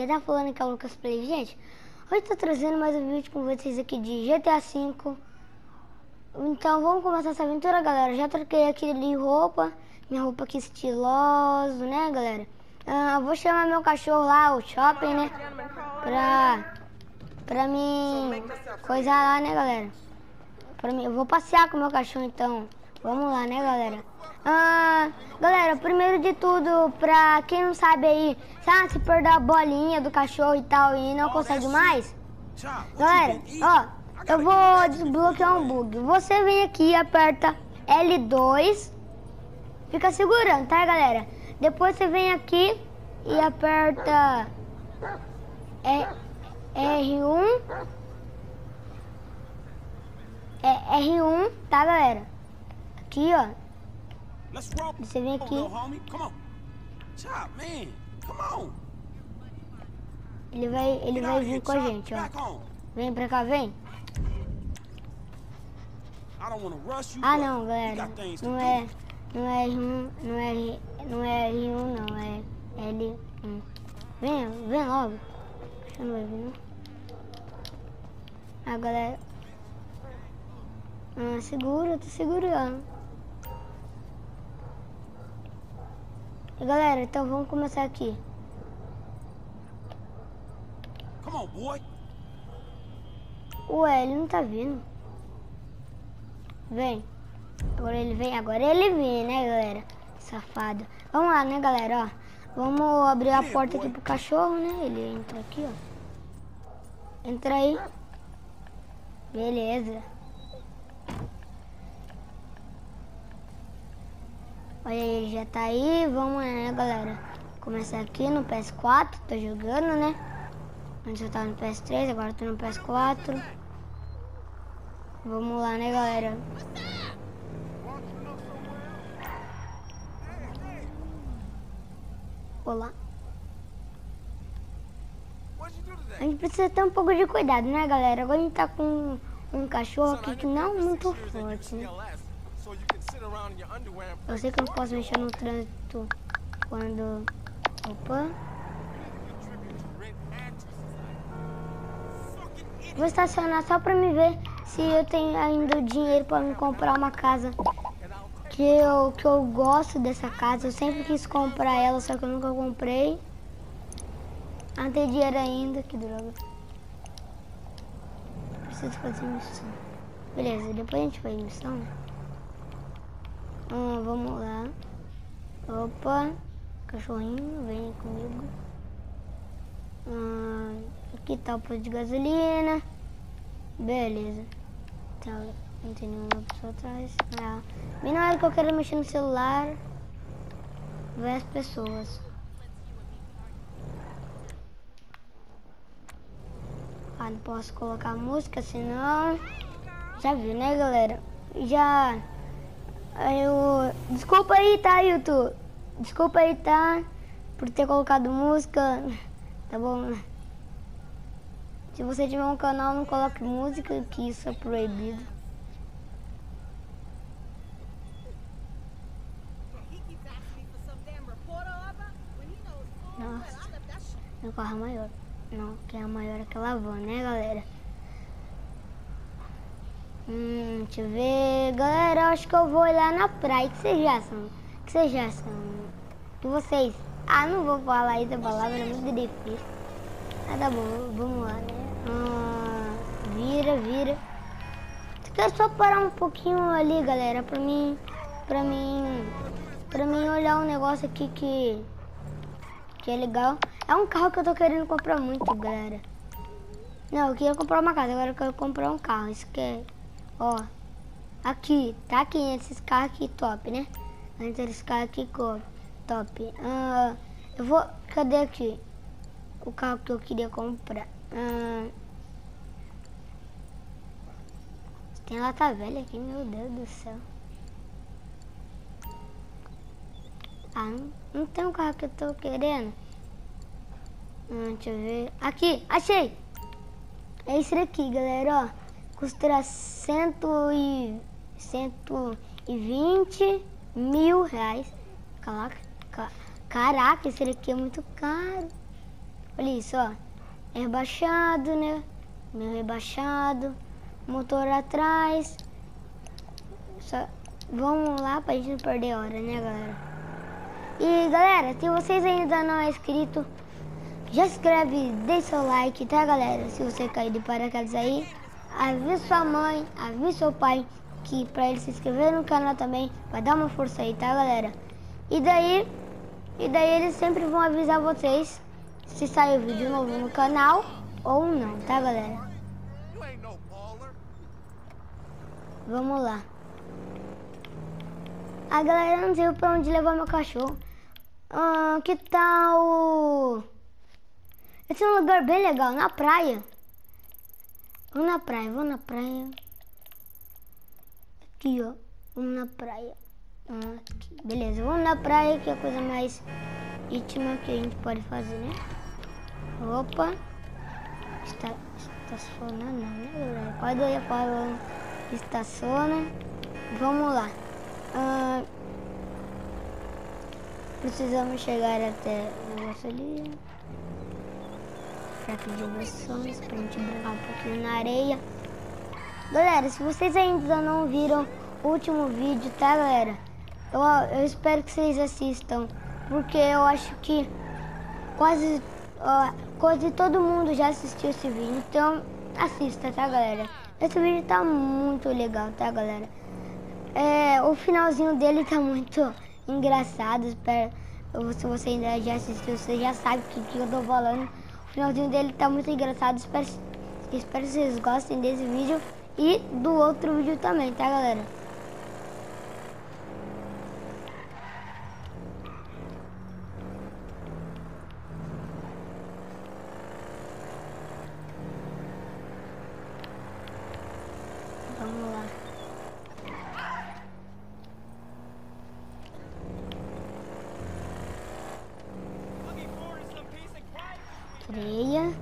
Quem tá falando aqui é o Lucas Play, gente. Hoje tô trazendo mais um vídeo com vocês aqui de GTA V. Então vamos começar essa aventura galera. Já troquei aqui de roupa, minha roupa aqui estilosa, né galera. Ah, vou chamar meu cachorro lá, o Shopping, né? Pra, pra mim coisar lá, né galera. Pra mim, eu vou passear com meu cachorro então. Vamos lá, né galera. Ah, galera, primeiro de tudo, pra quem não sabe aí, sabe, se perder a bolinha do cachorro e tal e não consegue mais? Galera, ó, eu vou desbloquear um bug. Você vem aqui, aperta L2, fica segurando, tá galera? Depois você vem aqui e aperta R1, é R1, tá galera? Aqui, ó. Você vem aqui. Ele vai, ele vai vir com a gente, ó. Vem pra cá, vem. Ah não, galera. Não é. Não é R1, não é, não é R1 não, é L1. Vem, vem logo. Você não vai vir não. Ah galera. Ah, segura, tô segurando. Galera, então vamos começar aqui. Come on, boy. Ué, ele não tá vindo. Vem. Agora ele vem, agora ele vem, né, galera? Safado. Vamos lá, né, galera, ó. Vamos abrir a porta aqui pro cachorro, né? Ele entra aqui, ó. Entra aí. Beleza. Olha ele já tá aí. Vamos né, galera? Começar aqui no PS4. Tô jogando, né? Antes eu tava no PS3, agora tô no PS4. Vamos lá, né, galera? Olá. A gente precisa ter um pouco de cuidado, né, galera? Agora a gente tá com um cachorro aqui que não é muito forte, né? Eu sei que eu não posso mexer no trânsito quando... Opa. Vou estacionar só pra me ver se eu tenho ainda dinheiro pra me comprar uma casa. Que eu, que eu gosto dessa casa. Eu sempre quis comprar ela, só que eu nunca comprei. Não tem dinheiro ainda, que droga. Preciso fazer missão. Beleza, depois a gente faz missão. Ah, vamos lá. Opa, cachorrinho, vem comigo. Ah, aqui tá o posto de gasolina. Beleza. Tá, não tem nenhuma pessoa atrás. Ah, bem na hora que eu quero mexer no celular, ver as pessoas. Ah, não posso colocar música, senão... Já viu, né, galera? Já... Eu... Desculpa aí, tá, YouTube? Desculpa aí, tá? Por ter colocado música. Tá bom? Se você tiver um canal, não coloque música, que isso é proibido. Nossa, meu carro é maior. Não, que é maior é aquela van, né, galera? Hum, deixa eu ver. Galera, acho que eu vou lá na praia. O que vocês acham? O que vocês acham? E vocês? Ah, não vou falar essa palavra, é muito difícil. Ah, tá bom, vamos lá, né? Ah, vira, vira. Quer só parar um pouquinho ali, galera, pra mim, pra mim, pra mim olhar um negócio aqui que, que é legal. É um carro que eu tô querendo comprar muito, galera. Não, eu queria comprar uma casa, agora eu quero comprar um carro. Isso que é Ó, aqui, tá aqui esses carros aqui top, né? Entre esses carros aqui top. Uh, eu vou, cadê aqui? O carro que eu queria comprar. Uh, tem lata velha aqui, meu Deus do céu. Ah, não, não tem um carro que eu tô querendo. Hum, deixa eu ver. Aqui, achei! É esse daqui, galera, ó custa cento e, cento e vinte mil reais. Caraca, Caraca, esse aqui é muito caro. Olha isso, ó. É rebaixado, né? Meu rebaixado. Motor atrás. Só... Vamos lá pra gente não perder hora, né, galera? E, galera, se vocês ainda não é inscrito, já se inscreve, deixa seu like, tá, galera? Se você cair de paraquedas aí, avisa sua mãe, avisa seu pai, que pra ele se inscrever no canal também, vai dar uma força aí, tá, galera? E daí, e daí eles sempre vão avisar vocês se sair vídeo novo no canal ou não, tá, galera? Vamos lá. A galera não sei pra onde levar meu cachorro. Ah, que tal... Esse é um lugar bem legal, na praia. Vou na praia, vou na praia. Aqui, ó. Vamos na praia. Aqui. Beleza, vamos na praia, que é a coisa mais íntima que a gente pode fazer, né? Opa. Está, estaciona não, né? Quase eu ia falando estaciona. Vamos lá. Ah, precisamos chegar até o negócio ali. Parque de diversões, pra gente brincar um pouquinho na areia. Galera, se vocês ainda não viram o último vídeo, tá, galera? Eu, eu espero que vocês assistam, porque eu acho que quase, ó, quase todo mundo já assistiu esse vídeo. Então, assista, tá, galera? Esse vídeo tá muito legal, tá, galera? É, o finalzinho dele tá muito engraçado. Espero, se você ainda já assistiu, você já sabe o que, que eu tô falando. Finalzinho dele tá muito engraçado. Espero, espero que vocês gostem desse vídeo e do outro vídeo também, tá, galera? Vamos lá. Areia.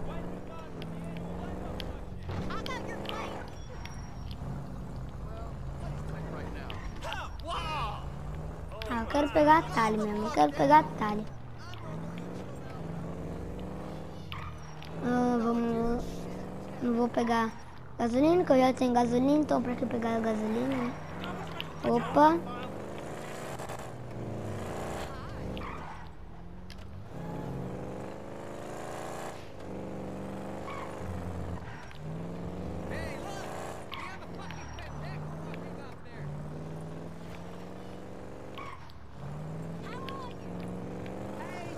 Ah, eu quero pegar atalho mesmo, eu quero pegar atalho. Ah, vamos... Não vou pegar gasolina, que eu já tenho gasolina, então pra que pegar gasolina? Opa.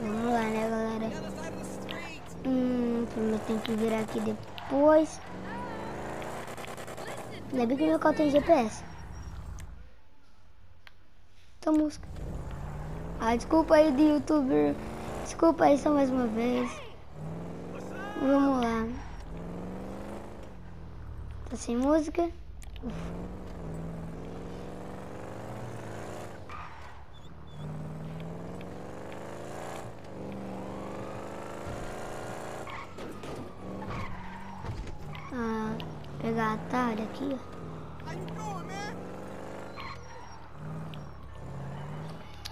Vamos lá, né, galera? Hum, eu tenho que virar aqui depois. Ainda bem que meu carro tem GPS. Então, música. Ah, desculpa aí do youtuber. Desculpa aí só mais uma vez. Vamos lá. Tá sem música? Ufa. Ah, pegar atalho aqui.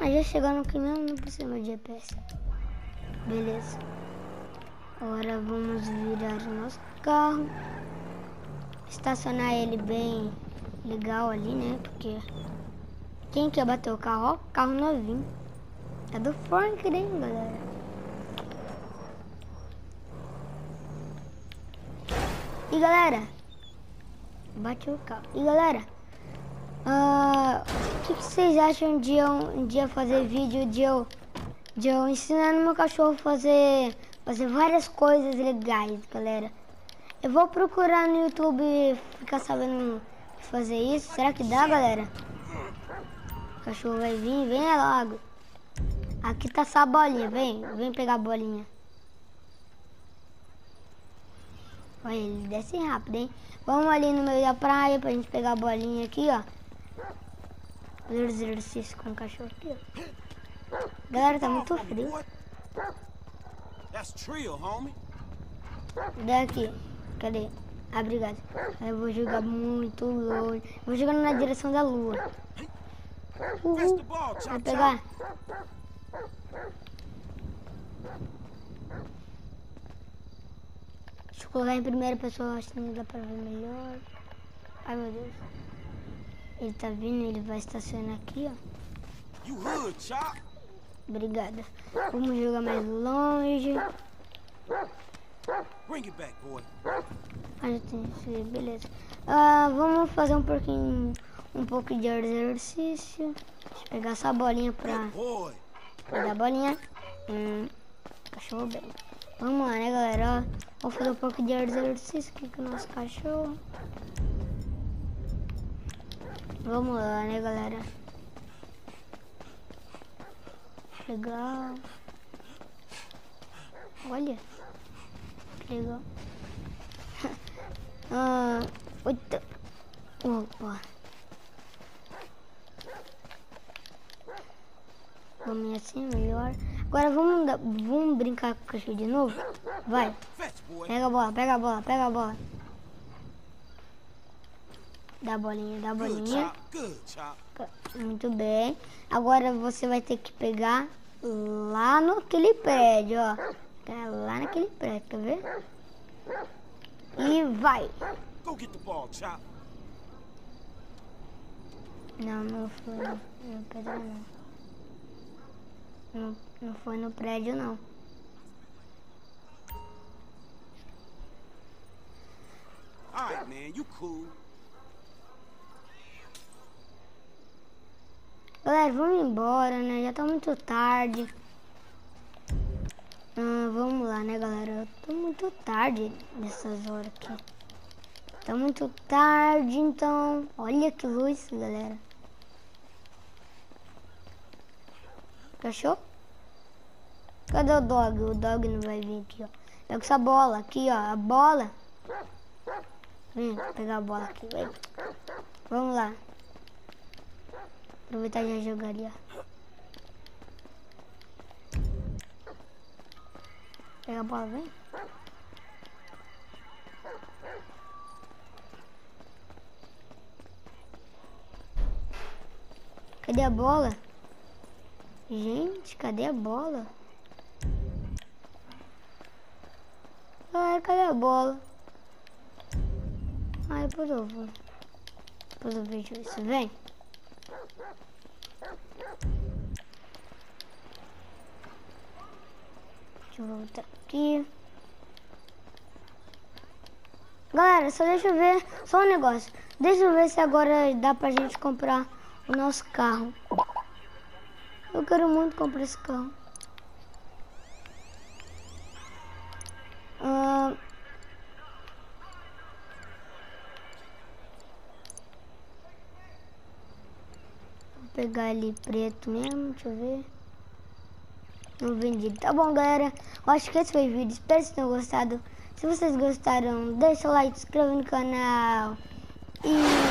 Aí já chegando aqui mesmo, não precisa mais de GPS. Beleza. Agora vamos virar o nosso carro. Estacionar ele bem legal ali, né? Porque quem quer bater o carro? Ó, carro novinho. É do Frank, hein, galera? E galera, bate o carro. E galera, uh, o que, que, vocês acham de eu um dia fazer vídeo de eu, de eu ensinando meu cachorro a fazer, fazer várias coisas legais, galera? Eu vou procurar no YouTube ficar sabendo fazer isso. Será que dá, galera? O cachorro vai vir, vem logo. Aqui tá só a bolinha, vem, vem pegar a bolinha. Olha, ele desce rápido, hein? Vamos ali no meio da praia pra gente pegar a bolinha aqui, ó. Fazer exercício com o cachorro aqui, ó. Galera, tá muito frio. Daqui. Cadê? Ah, obrigado. Eu vou jogar muito longe. Vou jogando na direção da lua. Uhul. Vai pegar. Eu colocar em primeira pessoa, acho que não dá pra ver melhor. Ai meu Deus. Ele tá vindo, ele vai estacionar aqui, ó. Obrigada. Vamos jogar mais longe. Bring it back, boy. Ah, já tem isso aí, beleza. Ah, vamos fazer um pouquinho, um pouco de exercício. Deixa eu pegar essa bolinha pra pegar a bolinha. Hum, cachorro bem. Vamos lá, né, galera? Vamos fazer um pouco de exercício aqui com o nosso cachorro. Vamos lá, né, galera? Legal. Olha. Legal. ah, oita. Opa. Vamos assim, melhor. Agora vamos, vamos brincar com o cachorro de novo? Vai. Pega a bola, pega a bola, pega a bola. Dá a bolinha, dá a bolinha. Muito bem. Agora você vai ter que pegar lá naquele prédio, ó. Pegar lá naquele prédio, quer ver? E vai. Não, não foi no pedra, não. não. Não foi no prédio, não. Man. You cool. Galera, vamos embora, né? Já tá muito tarde. Ah, vamos lá, né, galera? Tô muito tarde nessas horas aqui. Tá muito tarde, então. Olha que luz, galera. Cachorro? Cadê o dog? O dog não vai vir aqui, ó. Pega essa bola aqui, ó. A bola. Vem, pegar a bola aqui, vem. Vamos lá. Aproveitar e já jogar ali, ó. Pega a bola, vem. Cadê a bola? Gente, cadê a bola? Ah, cadê a bola? Ah, depois eu vou. Depois eu vejo isso. Vem. Deixa eu voltar aqui. Galera, só deixa eu ver, só um negócio. Deixa eu ver se agora dá pra gente comprar o nosso carro. Eu quero muito comprar esse carro. Ah, vou pegar ele preto mesmo, deixa eu ver. Não vendi. Tá bom, galera. Eu acho que esse foi o vídeo. Espero que vocês tenham gostado. Se vocês gostaram, deixa o like, se inscreva no canal. E